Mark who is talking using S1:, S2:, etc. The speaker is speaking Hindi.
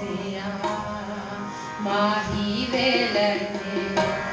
S1: दिया माही वेलन।